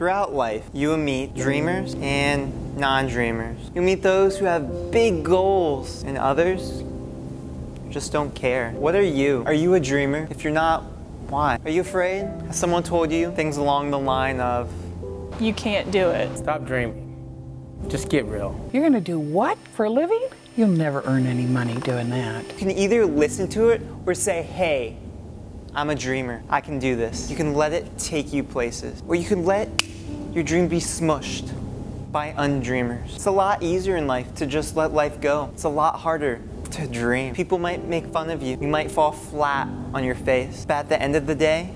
Throughout life, you will meet dreamers and non-dreamers. You'll meet those who have big goals and others just don't care. What are you? Are you a dreamer? If you're not, why? Are you afraid? Has someone told you things along the line of, You can't do it. Stop dreaming. Just get real. You're going to do what for a living? You'll never earn any money doing that. you can either listen to it or say, hey, I'm a dreamer. I can do this. You can let it take you places. Or you can let your dream be smushed by undreamers. It's a lot easier in life to just let life go. It's a lot harder to dream. People might make fun of you. You might fall flat on your face. But at the end of the day,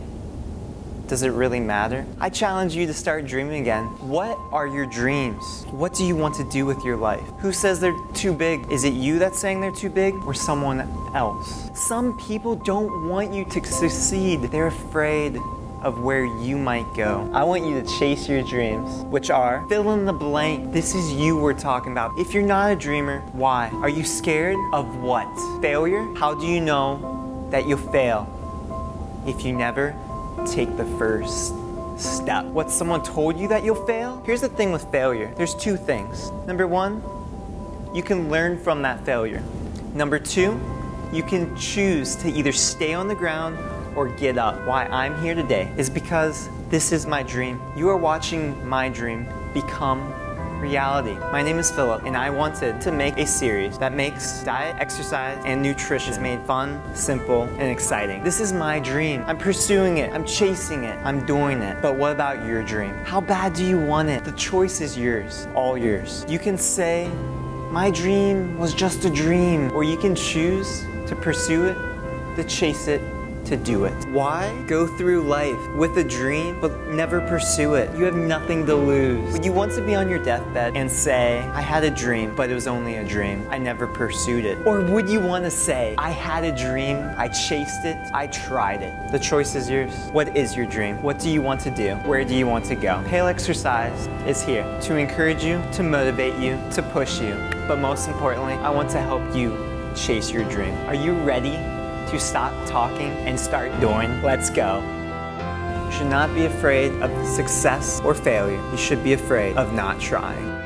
does it really matter? I challenge you to start dreaming again. What are your dreams? What do you want to do with your life? Who says they're too big? Is it you that's saying they're too big or someone else? Some people don't want you to succeed. They're afraid of where you might go. I want you to chase your dreams, which are fill in the blank. This is you we're talking about. If you're not a dreamer, why? Are you scared of what? Failure? How do you know that you'll fail if you never take the first step? What someone told you that you'll fail? Here's the thing with failure. There's two things. Number 1, you can learn from that failure. Number 2, you can choose to either stay on the ground or get up. Why I'm here today is because this is my dream. You are watching my dream become reality. My name is Philip, and I wanted to make a series that makes diet, exercise, and nutrition made fun, simple, and exciting. This is my dream. I'm pursuing it. I'm chasing it. I'm doing it. But what about your dream? How bad do you want it? The choice is yours, all yours. You can say, my dream was just a dream, or you can choose to pursue it, to chase it, to do it. Why go through life with a dream but never pursue it? You have nothing to lose. Would you want to be on your deathbed and say, I had a dream, but it was only a dream. I never pursued it? Or would you want to say, I had a dream, I chased it, I tried it? The choice is yours. What is your dream? What do you want to do? Where do you want to go? Pale Exercise is here to encourage you, to motivate you, to push you. But most importantly, I want to help you chase your dream. Are you ready to stop talking and start doing. Let's go. You should not be afraid of success or failure. You should be afraid of not trying.